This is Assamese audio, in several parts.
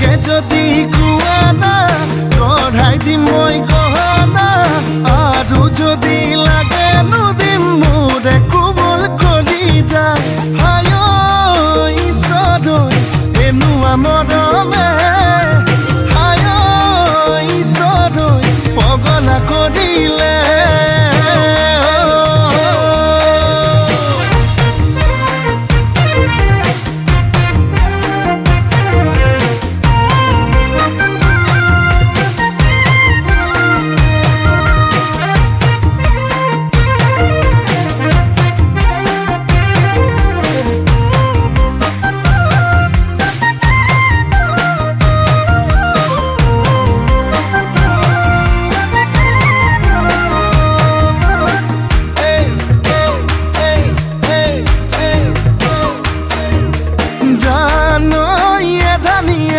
লাগে যদি খুৱানা কঢ়াই দিম মই গহনা আৰু যদি লাগে নদিম মোৰে কোমল কৰি যা হায় ঈশ্বৰৈ এনেকুৱা মৰমে হায় ঈশ্বৰৈ পগলা কৰিলে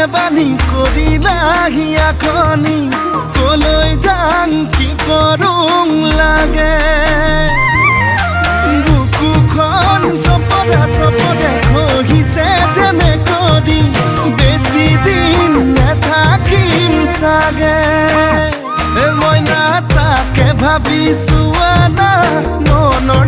নেবাণী কৰি কলৈ যাং কি কৰোঁ লাগে বুকুখন চপৰা চপৰে খহিছে যেনে কৰি বেছি দিন নেথাকিম চাগে মই না তাকে ভাবিছোঁ না মনৰ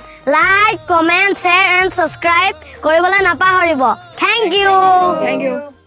like comment share and subscribe কৰিবলৈ নাপাহৰিব থেংক ইউ থেংক ইউ